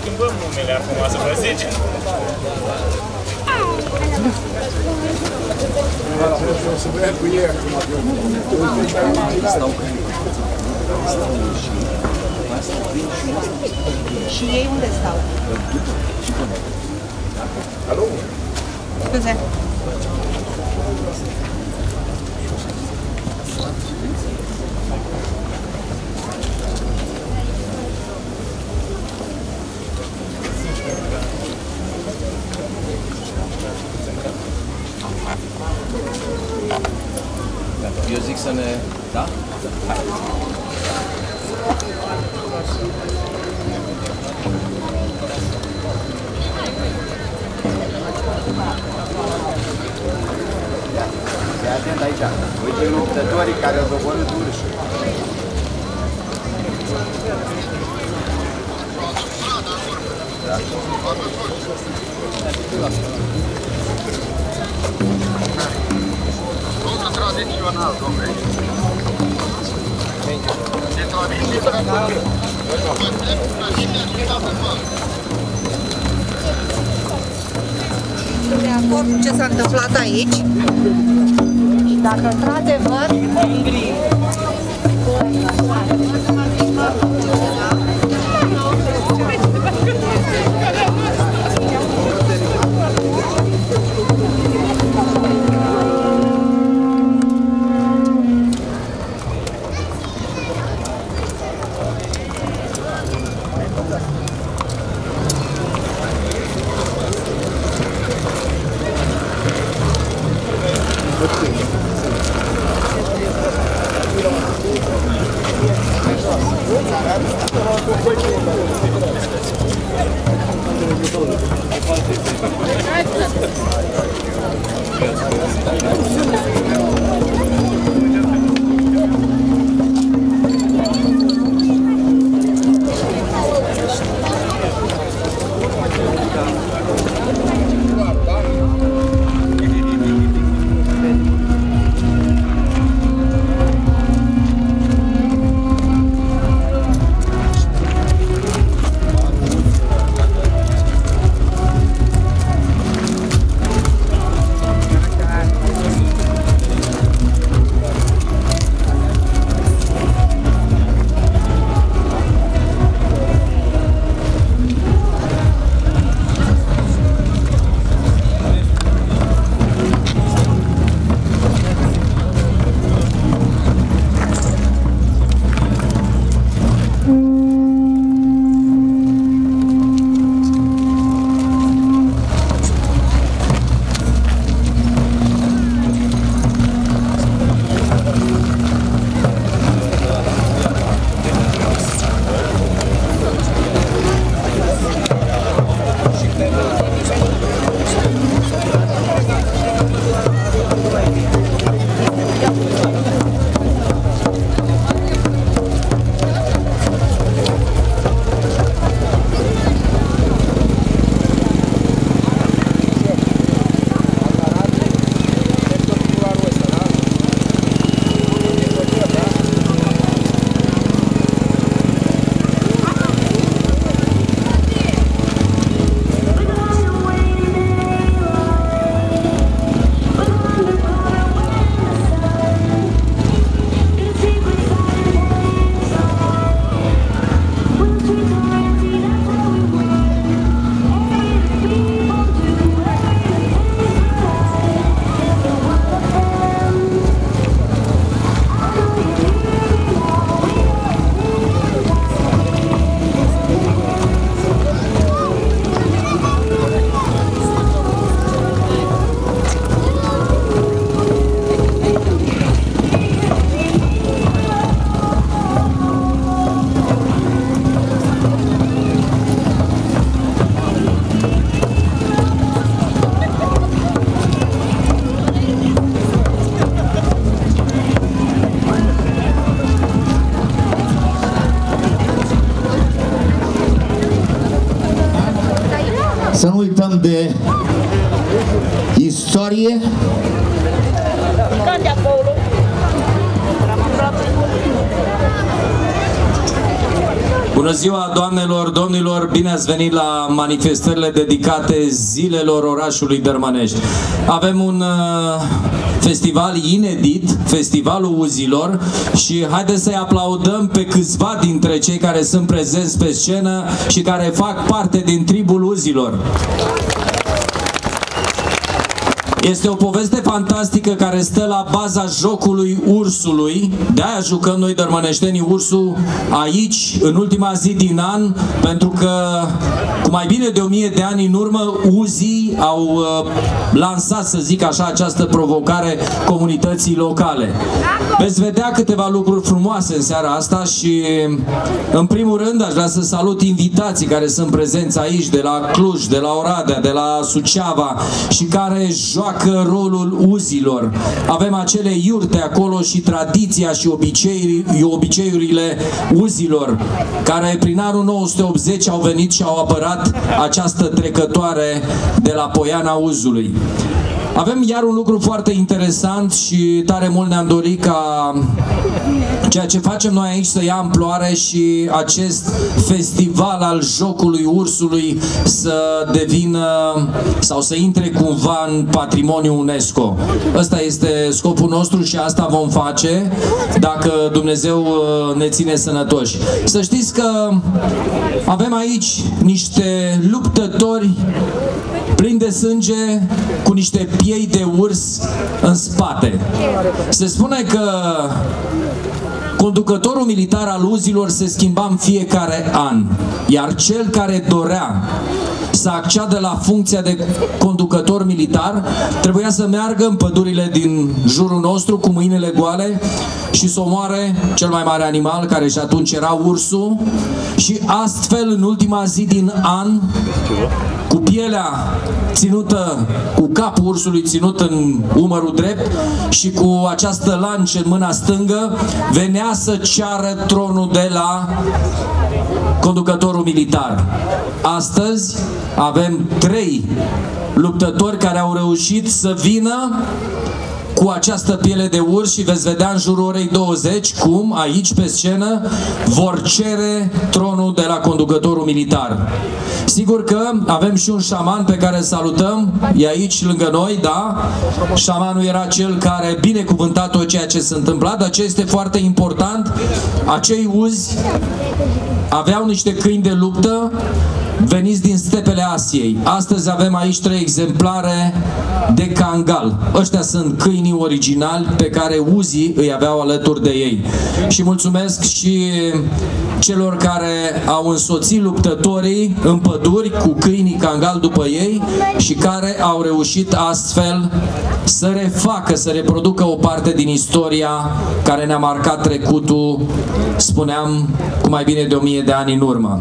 schimbăm numele acum, să vă zice. O să vrea cu ei acum. Și ei unde stau? Alo? Scuze. Eu zic să ne... Da? Fii atent aici. Uite luptătorii care au doborât urșul. Contra tradițional, domnule. De tradiție tradițională. Sunt de acord cu ce s-a întâmplat aici. Și dacă într-adevăr か。Istorie, Bună ziua, doamnelor, domnilor! Bine ați venit la manifestările dedicate zilelor orașului Dărmănești. Avem un uh, festival inedit, Festivalul Uzilor și haideți să-i aplaudăm pe câțiva dintre cei care sunt prezenți pe scenă și care fac parte din tribul Uzilor. Este o poveste fantastică care stă la baza jocului ursului. De-aia jucăm noi dărmăneștenii ursul aici, în ultima zi din an, pentru că cu mai bine de o mie de ani în urmă, uzii au uh, lansat, să zic așa, această provocare comunității locale. Veți vedea câteva lucruri frumoase în seara asta și, în primul rând, aș vrea să salut invitații care sunt prezenți aici, de la Cluj, de la Oradea, de la Suceava și care joacă joacă rolul uzilor. Avem acele iurte acolo și tradiția și obiceiurile uzilor, care prin anul 980 au venit și au apărat această trecătoare de la Poiana Uzului. Avem iar un lucru foarte interesant și tare mult ne-am dorit ca ceea ce facem noi aici să ia amploare și acest festival al jocului ursului să devină sau să intre cumva în patrimoniul UNESCO. Ăsta este scopul nostru și asta vom face dacă Dumnezeu uh, ne ține sănătoși. Să știți că avem aici niște luptători plini de sânge cu niște piei de urs în spate. Se spune că Conducătorul militar al uzilor se schimba în fiecare an, iar cel care dorea să acceadă la funcția de conducător militar, trebuia să meargă în pădurile din jurul nostru cu mâinile goale și să omoare cel mai mare animal, care și atunci era ursul, și astfel, în ultima zi din an, cu pielea ținută, cu capul ursului ținut în umărul drept și cu această lance în mâna stângă, venea să ceară tronul de la conducătorul militar. Astăzi avem trei luptători care au reușit să vină cu această piele de urs și veți vedea în jurul orei 20 cum aici pe scenă vor cere tronul de la conducătorul militar. Sigur că avem și un șaman pe care îl salutăm, e aici lângă noi, da? Șamanul era cel care binecuvânta tot ceea ce se întâmpla, dar ce este foarte important, acei uzi aveau niște câini de luptă veniți din stepele Asiei. Astăzi avem aici trei exemplare de cangal. Ăștia sunt câinii originali pe care uzii îi aveau alături de ei. Și mulțumesc și celor care au însoțit luptătorii în păduri cu câinii cangal după ei și care au reușit astfel să refacă, să reproducă o parte din istoria care ne-a marcat trecutul, spuneam, cu mai bine de o mie de ani în urmă.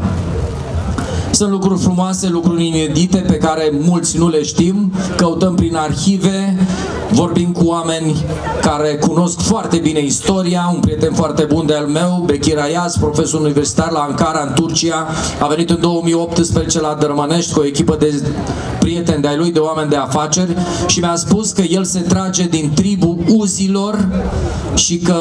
Sunt lucruri frumoase, lucruri inedite pe care mulți nu le știm. Căutăm prin arhive, vorbim cu oameni care cunosc foarte bine istoria. Un prieten foarte bun de al meu, Bekir Ayaz, profesor universitar la Ankara, în Turcia, a venit în 2018 la Dărmănești cu o echipă de prieteni de-ai lui, de oameni de afaceri și mi-a spus că el se trage din tribul uzilor și că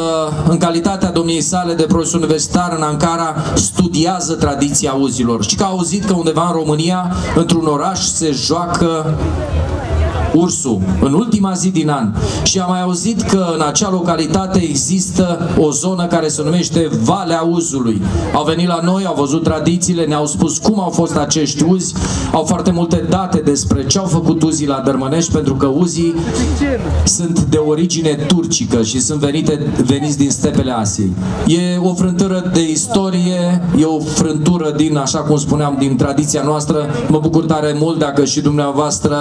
în calitatea domniei sale de profesor universitar în Ankara studiază tradiția uzilor și că a auzit că undeva în România, într-un oraș, se joacă ursul, în ultima zi din an. Și am mai auzit că în acea localitate există o zonă care se numește Valea Uzului. Au venit la noi, au văzut tradițiile, ne-au spus cum au fost acești uzi, au foarte multe date despre ce au făcut uzii la Dărmănești, pentru că uzii sunt de origine turcică și sunt venite, veniți din stepele Asiei. E o frântură de istorie, e o frântură din, așa cum spuneam, din tradiția noastră. Mă bucur tare mult dacă și dumneavoastră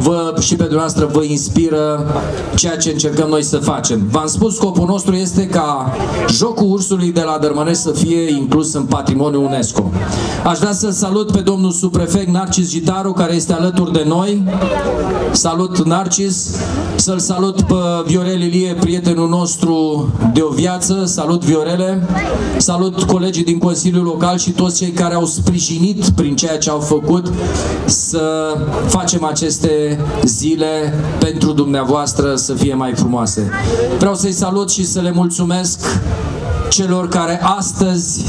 vă și pe dumneavoastră vă inspiră ceea ce încercăm noi să facem. V-am spus, scopul nostru este ca jocul ursului de la Dărmănești să fie inclus în patrimoniul UNESCO. Aș vrea să salut pe domnul subprefect Narcis Gitaru, care este alături de noi. Salut, Narcis! Să-l salut pe Viorel Ilie, prietenul nostru de o viață. Salut, Viorele! Salut colegii din Consiliul Local și toți cei care au sprijinit prin ceea ce au făcut să facem aceste zile pentru dumneavoastră să fie mai frumoase. Vreau să-i salut și să le mulțumesc celor care astăzi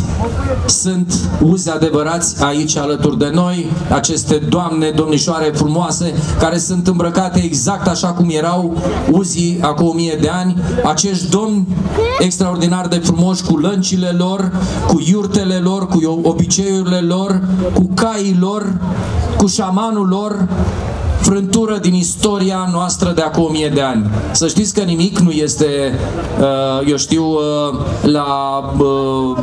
sunt uzi adevărați aici alături de noi, aceste doamne, domnișoare frumoase, care sunt îmbrăcate exact așa cum erau uzii acum o mie de ani, acești domni extraordinar de frumoși cu lăncile lor, cu iurtele lor, cu obiceiurile lor, cu caii lor, cu șamanul lor, frântură din istoria noastră de acum 1000 de ani. Să știți că nimic nu este, uh, eu știu, uh, la uh,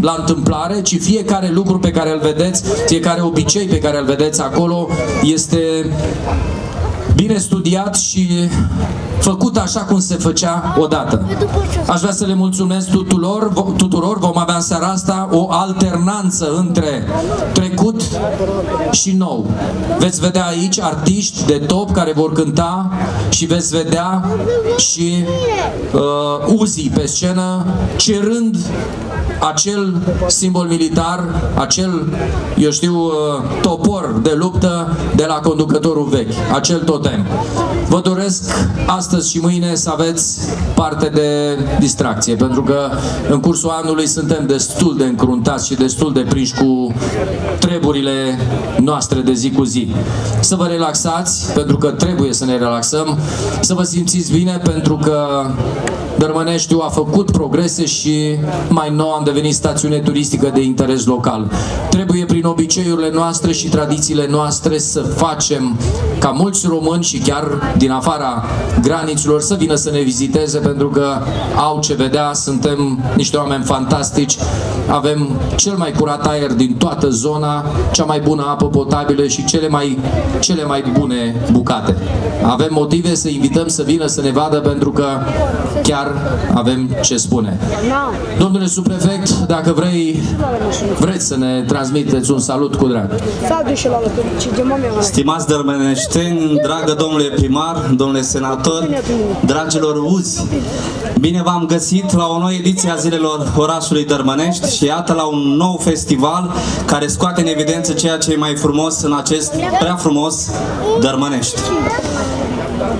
la întâmplare, ci fiecare lucru pe care îl vedeți, fiecare obicei pe care îl vedeți acolo este bine studiat și făcut așa cum se făcea odată. Aș vrea să le mulțumesc tuturor, tuturor. vom avea în seara asta o alternanță între trecut și nou. Veți vedea aici artiști de top care vor cânta și veți vedea și uh, uzii pe scenă cerând acel simbol militar, acel, eu știu, uh, topor de luptă de la conducătorul vechi, acel totem. Vă doresc astăzi și mâine să aveți parte de distracție, pentru că în cursul anului suntem destul de încruntați și destul de prinși cu treburile noastre de zi cu zi. Să vă relaxați, pentru că trebuie să ne relaxăm, să vă simțiți bine, pentru că Dărmăneștiu a făcut progrese și mai nou am devenit stațiune turistică de interes local. Trebuie prin obiceiurile noastre și tradițiile noastre să facem ca mulți români și chiar din afara graniților să vină să ne viziteze pentru că au ce vedea, suntem niște oameni fantastici, avem cel mai curat aer din toată zona, cea mai bună apă potabilă și cele mai, cele mai bune bucate. Avem motive să invităm să vină să ne vadă pentru că chiar avem ce spune. Domnule subprefect, dacă vrei, vreți să ne transmiteți un salut cu drag. Stimați dărmeneșteni, dragă domnule primar, domnule senator, dragilor uzi, bine v-am găsit la o nouă ediție a zilelor orașului Dărmănești și iată la un nou festival care scoate în evidență ceea ce e mai frumos în acest prea frumos Dărmănești.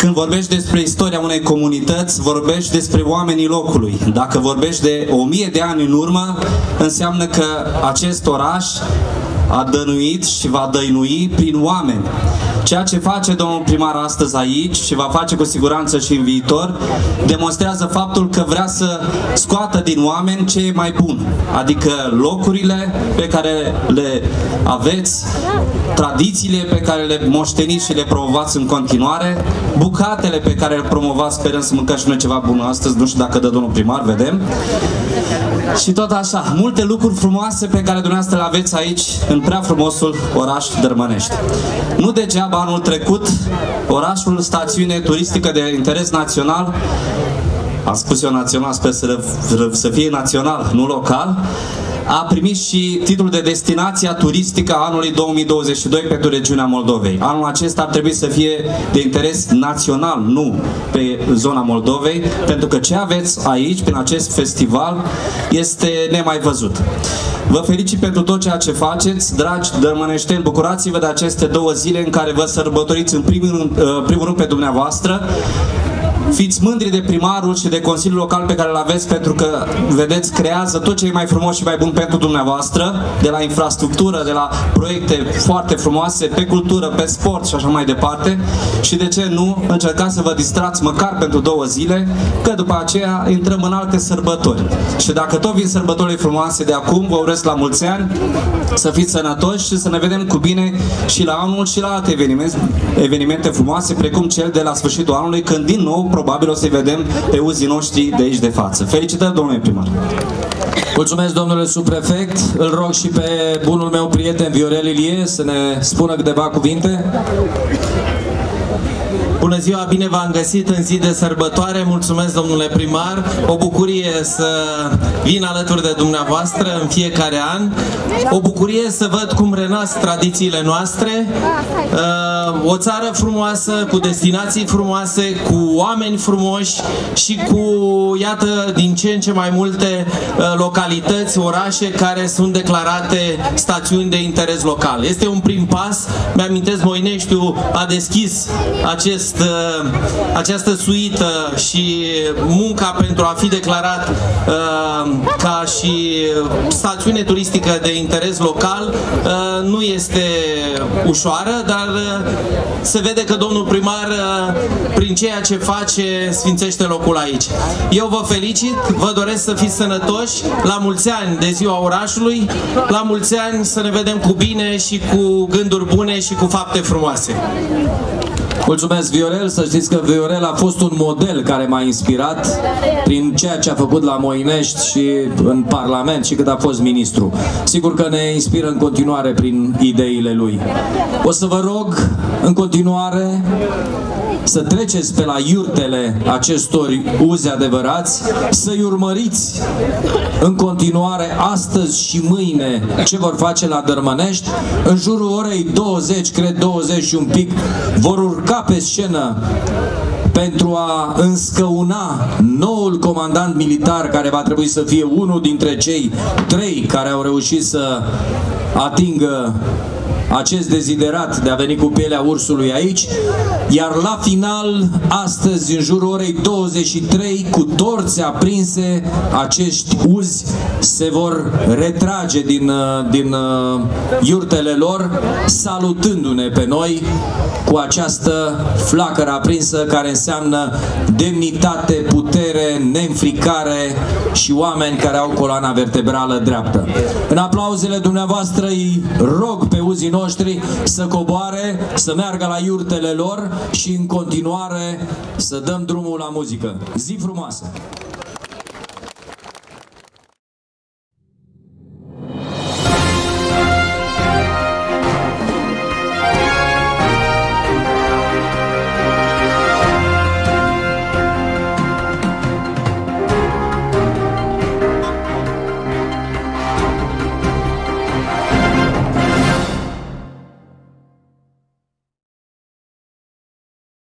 Când vorbești despre istoria unei comunități, vorbești despre oamenii locului. Dacă vorbești de o mie de ani în urmă, înseamnă că acest oraș a dănuit și va dăinui prin oameni. Ceea ce face domnul primar astăzi aici și va face cu siguranță și în viitor, demonstrează faptul că vrea să scoată din oameni ce e mai bun. Adică locurile pe care le aveți, tradițiile pe care le moșteniți și le promovați în continuare, bucatele pe care le promovați, sperăm să mâncăm și noi ceva bun astăzi, nu știu dacă dă domnul primar, vedem. Și tot așa, multe lucruri frumoase pe care dumneavoastră le aveți aici în prea frumosul oraș Dărmănești. Nu degeaba anul trecut, orașul stațiune turistică de interes național am spus eu național, sper să, să fie național, nu local, a primit și titlul de destinație turistică a anului 2022 pentru regiunea Moldovei. Anul acesta ar trebui să fie de interes național, nu pe zona Moldovei, pentru că ce aveți aici, prin acest festival, este nemai văzut. Vă felicit pentru tot ceea ce faceți, dragi dărmăneșteni, bucurați-vă de aceste două zile în care vă sărbătoriți în primul, uh, primul rând pe dumneavoastră, Fiți mândri de primarul și de Consiliul Local pe care îl aveți pentru că, vedeți, creează tot ce e mai frumos și mai bun pentru dumneavoastră, de la infrastructură, de la proiecte foarte frumoase, pe cultură, pe sport și așa mai departe. Și de ce nu încercați să vă distrați măcar pentru două zile, că după aceea intrăm în alte sărbători. Și dacă tot vin sărbătorile frumoase de acum, vă urez la mulți ani, să fiți sănătoși și să ne vedem cu bine și la anul și la alte evenimente, evenimente frumoase, precum cel de la sfârșitul anului, când din nou probabil o să-i vedem pe uzii noștri de aici de față. Felicitări, domnule primar! Mulțumesc, domnule subprefect. Îl rog și pe bunul meu prieten Viorel Ilie să ne spună câteva cuvinte. Bună ziua, bine v-am găsit în zi de sărbătoare. Mulțumesc, domnule primar. O bucurie să vin alături de dumneavoastră în fiecare an. O bucurie să văd cum renasc tradițiile noastre. Uh, o țară frumoasă, cu destinații frumoase, cu oameni frumoși și cu, iată, din ce în ce mai multe uh, localități, orașe care sunt declarate stațiuni de interes local. Este un privilegiu prim pas. Mi-amintesc, Moineștiu a deschis acest, uh, această suită și munca pentru a fi declarat uh, ca și stațiune turistică de interes local uh, nu este ușoară, dar se vede că domnul primar, prin ceea ce face, sfințește locul aici. Eu vă felicit, vă doresc să fiți sănătoși, la mulți ani de ziua orașului, la mulți ani să ne vedem cu bine și cu gânduri bune și cu fapte frumoase. Mulțumesc, Viorel. Să știți că Viorel a fost un model care m-a inspirat prin ceea ce a făcut la Moinești și în Parlament și cât a fost ministru. Sigur că ne inspiră în continuare prin ideile lui. O să vă rog în continuare să treceți pe la iurtele acestor uzi adevărați, să-i urmăriți în continuare astăzi și mâine ce vor face la Dărmănești. În jurul orei 20, cred 20 și un pic, vor urca pe scenă pentru a înscăuna noul comandant militar care va trebui să fie unul dintre cei trei care au reușit să atingă acest deziderat de a veni cu pielea ursului aici, iar la final, astăzi, în jurul orei 23, cu torțe aprinse, acești uzi se vor retrage din, uh, din uh, iurtele lor, salutându-ne pe noi cu această flacără aprinsă care înseamnă demnitate, putere, neînfricare și oameni care au coloana vertebrală dreaptă. În aplauzele dumneavoastră îi rog pe uzii noștri să coboare, să meargă la iurtele lor și în continuare să dăm drumul la muzică. Zi frumoasă!